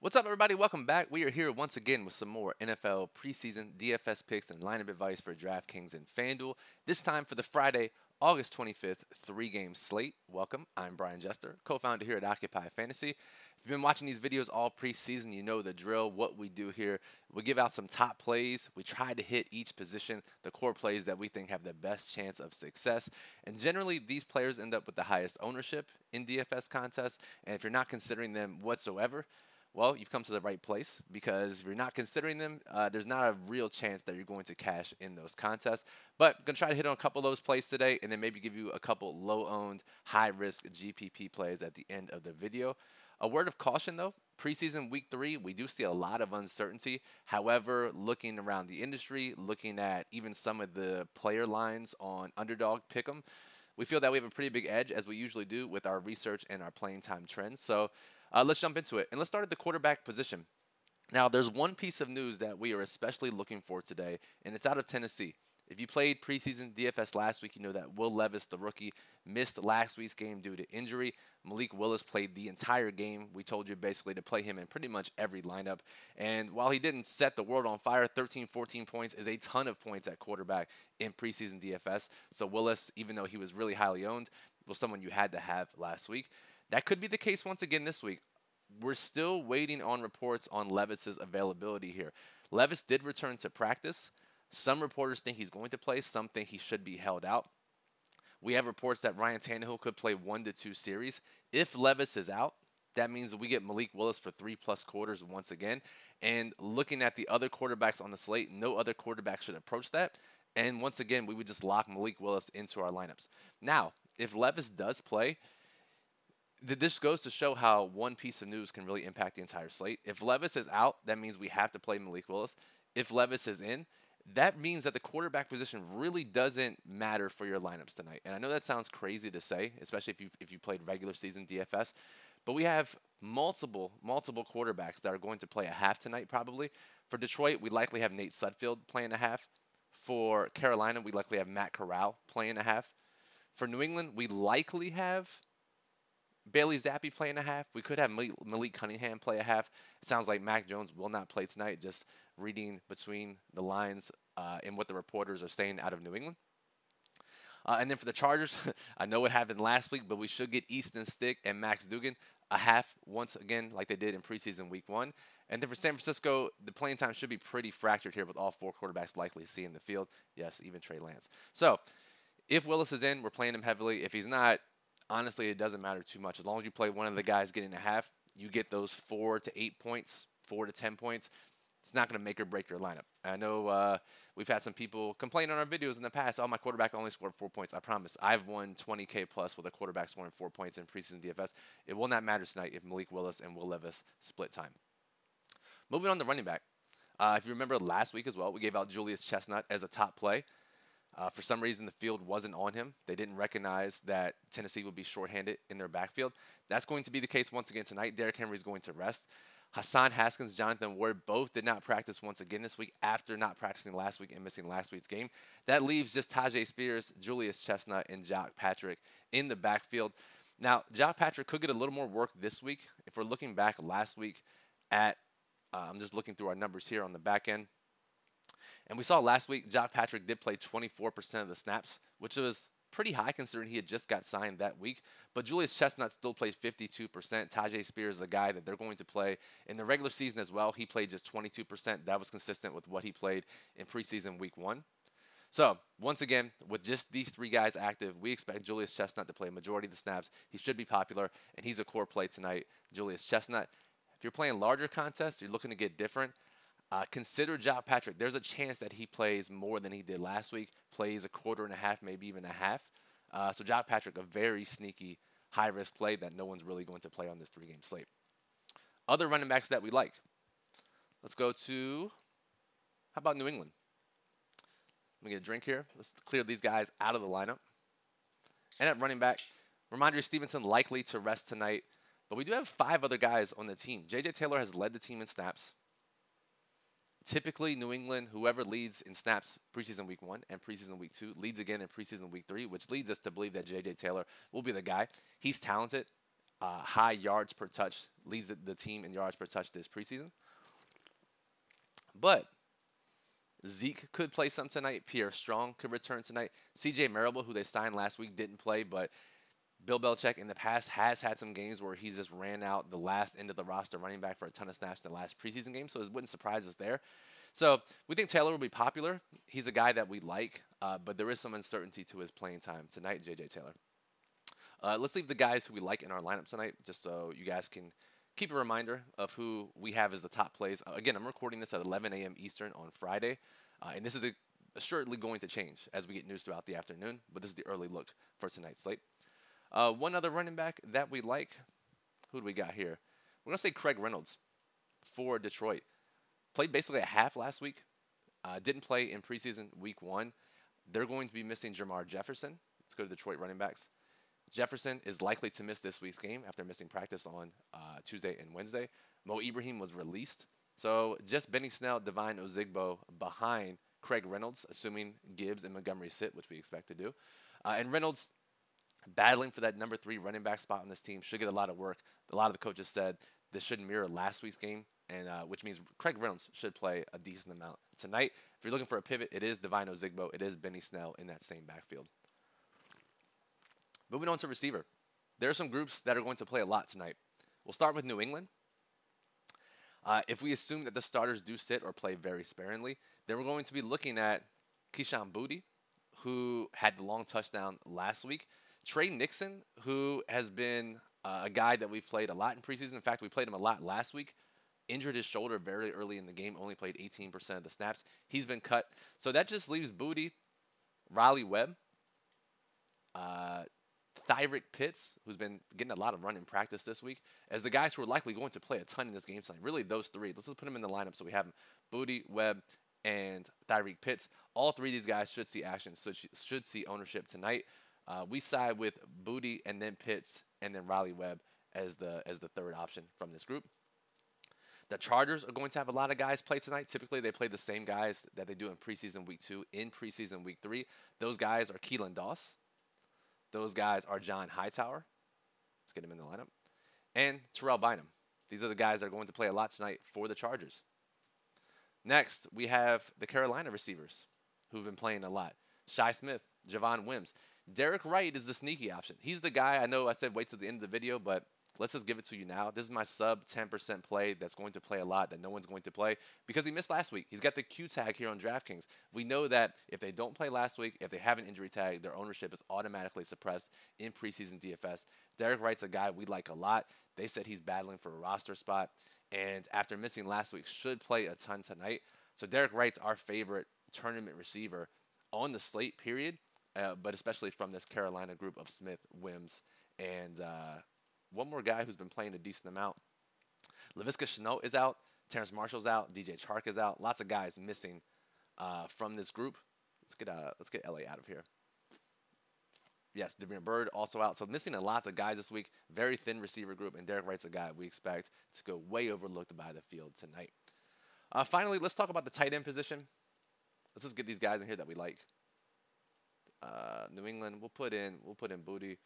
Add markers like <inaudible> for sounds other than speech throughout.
What's up, everybody? Welcome back. We are here once again with some more NFL preseason DFS picks and lineup advice for DraftKings and FanDuel. This time for the Friday, August 25th, three game slate. Welcome. I'm Brian Jester, co founder here at Occupy Fantasy. If you've been watching these videos all preseason, you know the drill. What we do here, we give out some top plays. We try to hit each position, the core plays that we think have the best chance of success. And generally, these players end up with the highest ownership in DFS contests. And if you're not considering them whatsoever, well, you've come to the right place because if you're not considering them, uh, there's not a real chance that you're going to cash in those contests. But I'm going to try to hit on a couple of those plays today and then maybe give you a couple low owned, high risk GPP plays at the end of the video. A word of caution though preseason week three, we do see a lot of uncertainty. However, looking around the industry, looking at even some of the player lines on underdog pick'em, we feel that we have a pretty big edge as we usually do with our research and our playing time trends. So uh, let's jump into it. And let's start at the quarterback position. Now, there's one piece of news that we are especially looking for today, and it's out of Tennessee. If you played preseason DFS last week, you know that Will Levis, the rookie, missed last week's game due to injury. Malik Willis played the entire game. We told you basically to play him in pretty much every lineup. And while he didn't set the world on fire, 13, 14 points is a ton of points at quarterback in preseason DFS. So Willis, even though he was really highly owned, was someone you had to have last week. That could be the case once again this week. We're still waiting on reports on Levis's availability here. Levis did return to practice. Some reporters think he's going to play, some think he should be held out. We have reports that Ryan Tannehill could play one to two series. If Levis is out, that means we get Malik Willis for three plus quarters once again. And looking at the other quarterbacks on the slate, no other quarterback should approach that. And once again, we would just lock Malik Willis into our lineups. Now, if Levis does play, this goes to show how one piece of news can really impact the entire slate. If Levis is out, that means we have to play Malik Willis. If Levis is in, that means that the quarterback position really doesn't matter for your lineups tonight. And I know that sounds crazy to say, especially if you if you played regular season DFS, but we have multiple multiple quarterbacks that are going to play a half tonight probably. For Detroit, we likely have Nate Sudfeld playing a half. For Carolina, we likely have Matt Corral playing a half. For New England, we likely have Bailey Zappe playing a half. We could have Malik Cunningham play a half. It sounds like Mac Jones will not play tonight, just reading between the lines uh, in what the reporters are saying out of New England. Uh, and then for the Chargers, <laughs> I know it happened last week, but we should get Easton Stick and Max Duggan a half once again, like they did in preseason week one. And then for San Francisco, the playing time should be pretty fractured here with all four quarterbacks likely seeing the field. Yes, even Trey Lance. So if Willis is in, we're playing him heavily. If he's not, honestly, it doesn't matter too much. As long as you play one of the guys getting a half, you get those four to eight points, four to 10 points. It's not going to make or break your lineup. I know uh, we've had some people complain on our videos in the past. Oh, my quarterback only scored four points. I promise. I've won 20K plus with a quarterback scoring four points in preseason DFS. It will not matter tonight if Malik Willis and Will Levis split time. Moving on to running back. Uh, if you remember last week as well, we gave out Julius Chestnut as a top play. Uh, for some reason, the field wasn't on him. They didn't recognize that Tennessee would be shorthanded in their backfield. That's going to be the case once again tonight. Derrick Henry is going to rest. Hassan Haskins, Jonathan Ward both did not practice once again this week after not practicing last week and missing last week's game. That leaves just Tyjae Spears, Julius Chestnut, and Jock Patrick in the backfield. Now, Jock Patrick could get a little more work this week. If we're looking back last week at, uh, I'm just looking through our numbers here on the back end. And we saw last week, Jock Patrick did play 24% of the snaps, which was pretty high considering he had just got signed that week. But Julius Chestnut still played 52%. Tyjae Spears is a guy that they're going to play in the regular season as well. He played just 22%. That was consistent with what he played in preseason week one. So, once again, with just these three guys active, we expect Julius Chestnut to play a majority of the snaps. He should be popular, and he's a core play tonight. Julius Chestnut. If you're playing larger contests, you're looking to get different. Uh, consider Jock Patrick. There's a chance that he plays more than he did last week, plays a quarter and a half, maybe even a half. Uh, so Jock Patrick, a very sneaky, high risk play that no one's really going to play on this three game slate. Other running backs that we like. Let's go to, how about New England? Let me get a drink here. Let's clear these guys out of the lineup. And at running back, Rhamondre Stevenson likely to rest tonight. But we do have five other guys on the team. J.J. Taylor has led the team in snaps. Typically, New England, whoever leads in snaps preseason week one and preseason week two, leads again in preseason week three, which leads us to believe that J.J. Taylor will be the guy. He's talented. uh, high yards per touch, leads the, team in yards per touch this preseason. But Zeke could play some tonight. Pierre Strong could return tonight. CJ Marable, who they signed last week, didn't play, but Bill Belichick in the past has had some games where he's just ran out the last end of the roster running back for a ton of snaps in the last preseason game, so it wouldn't surprise us there. So we think Taylor will be popular. He's a guy that we like, uh, but there is some uncertainty to his playing time tonight, JJ Taylor. Uh, let's leave the guys who we like in our lineup tonight, just so you guys can keep a reminder of who we have as the top plays. Uh, again, I'm recording this at 11 a.m. Eastern on Friday, uh, and this is a, assuredly going to change as we get news throughout the afternoon, but this is the early look for tonight's slate. Uh, one other running back that we like, who do we got here? We're going to say Craig Reynolds for Detroit. Played basically a half last week. Uh, didn't play in preseason week one. They're going to be missing Jermar Jefferson. Let's go to Detroit running backs. Jefferson is likely to miss this week's game after missing practice on uh, Tuesday and Wednesday. Mo Ibrahim was released. So just Benny Snell, Devine Ozigbo behind Craig Reynolds, assuming Gibbs and Montgomery sit, which we expect to do. Uh, and Reynolds battling for that number three running back spot on this team should get a lot of work. A lot of the coaches said this should mirror last week's game, and uh, which means Craig Reynolds should play a decent amount tonight. If you're looking for a pivot, it is Devine Ozigbo, it is Benny Snell in that same backfield. Moving on to receiver. There are some groups that are going to play a lot tonight. We'll start with New England. Uh, if we assume that the starters do sit or play very sparingly, then we're going to be looking at Kayshon Boutte, who had the long touchdown last week. Tre Nixon, who has been uh, a guy that we've played a lot in preseason. In fact, we played him a lot last week. Injured his shoulder very early in the game, only played 18% of the snaps. He's been cut. So that just leaves Boutte, Riley Webb, uh, Pitts, who's been getting a lot of run in practice this week, as the guys who are likely going to play a ton in this game tonight. Really, those three. Let's just put them in the lineup so we have them. Boutte, Webb, and Tyrick Pitts. All three of these guys should see action, so should see ownership tonight. Uh, we side with Boutte and then Pitts and then Riley Webb as the as the third option from this group. The Chargers are going to have a lot of guys play tonight. Typically, they play the same guys that they do in preseason week two in preseason week three. Those guys are Keelan Doss, those guys are John Hightower. Let's get him in the lineup. And Terrell Bynum. These are the guys that are going to play a lot tonight for the Chargers. Next, we have the Carolina receivers who've been playing a lot. Shi Smith, Javon Wims. Derek Wright is the sneaky option. He's the guy, I know I said wait till the end of the video, but let's just give it to you now. This is my sub 10% play that's going to play a lot that no one's going to play because he missed last week. He's got the Q tag here on DraftKings. We know that if they don't play last week, if they have an injury tag, their ownership is automatically suppressed in preseason DFS. Derek Wright's a guy we like a lot. They said he's battling for a roster spot, and after missing last week, should play a ton tonight. So Derek Wright's our favorite tournament receiver on the slate, period. Uh, but especially from this Carolina group of Smith, Wims, and uh, one more guy who's been playing a decent amount. Laviska Shenault is out. Terrace Marshall's out. DJ Chark is out. Lots of guys missing uh, from this group. Let's get uh, let's get LA out of here. Yes, Damiere Byrd also out. So missing a lot of guys this week. Very thin receiver group, and Derek Wright's a guy we expect to go way overlooked by the field tonight. Uh, finally, let's talk about the tight end position. Let's just get these guys in here that we like. Uh, New England, we'll put in we'll put in Boutte,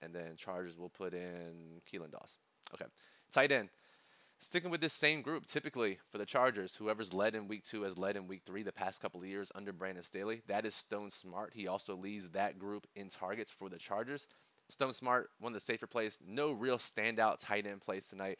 And then Chargers will put in Keelan Doss. Okay. Tight end. Sticking with this same group, typically for the Chargers, whoever's led in week two has led in week three the past couple of years under Brandon Staley. That is Stone Smartt. He also leads that group in targets for the Chargers. Stone Smartt, one of the safer plays. No real standout tight end plays tonight.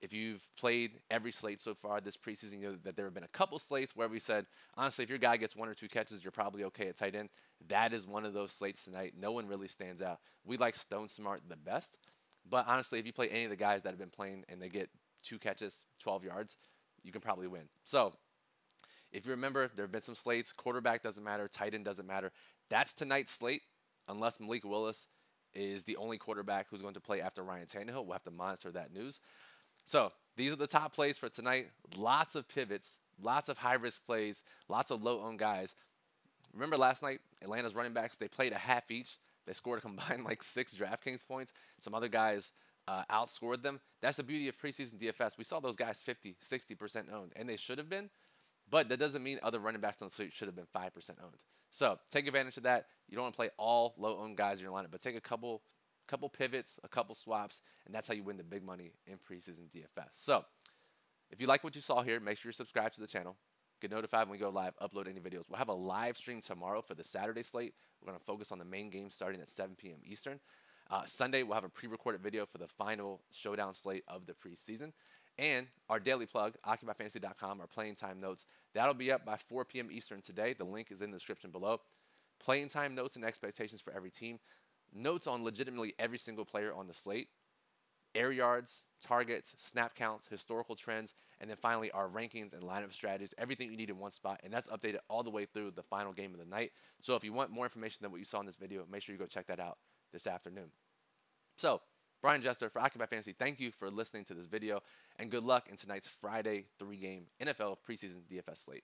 If you've played every slate so far this preseason, you know that there have been a couple slates where we said, honestly, if your guy gets one or two catches, you're probably okay at tight end. That is one of those slates tonight. No one really stands out. We like Stone Smartt the best. But honestly, if you play any of the guys that have been playing and they get two catches, 12 yards, you can probably win. So if you remember, there have been some slates. Quarterback doesn't matter. Tight end doesn't matter. That's tonight's slate, unless Malik Willis is the only quarterback who's going to play after Ryan Tannehill. We'll have to monitor that news. So these are the top plays for tonight. Lots of pivots, lots of high risk plays, lots of low owned guys. Remember last night, Atlanta's running backs, they played a half each. They scored a combined <laughs> like six DraftKings points. Some other guys uh, outscored them. That's the beauty of preseason DFS. We saw those guys 50, 60% owned, and they should have been. But that doesn't mean other running backs on the slate should have been 5% owned. So take advantage of that. You don't want to play all low owned guys in your lineup, but take a couple couple pivots, a couple swaps, and that's how you win the big money in preseason DFS. So, if you like what you saw here, make sure you subscribe to the channel. Get notified when we go live, upload any videos. We'll have a live stream tomorrow for the Saturday slate. We're going to focus on the main game starting at 7 p.m. Eastern. Uh, Sunday, we'll have a pre recorded video for the final showdown slate of the preseason. And our daily plug, OccupyFantasy.com, our playing time notes, that'll be up by 4 p.m. Eastern today. The link is in the description below. Playing time notes and expectations for every team. Notes on legitimately every single player on the slate air yards, targets, snap counts, historical trends, and then finally our rankings and lineup strategies, everything you need in one spot. And that's updated all the way through the final game of the night. So if you want more information than what you saw in this video, make sure you go check that out this afternoon. So, Brian Jester for Occupy Fantasy, thank you for listening to this video, and good luck in tonight's Friday three game NFL preseason DFS slate.